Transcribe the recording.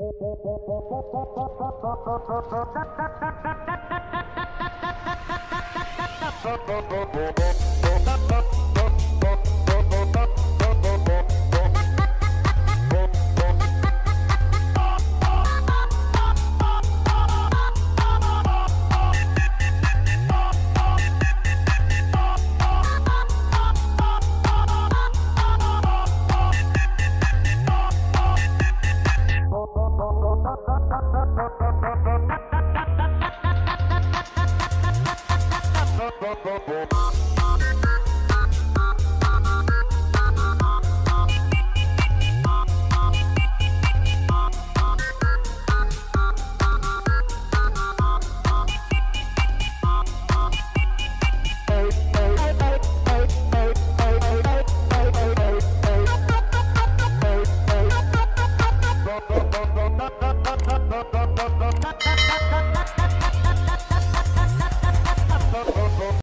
Thank you. up, up, up.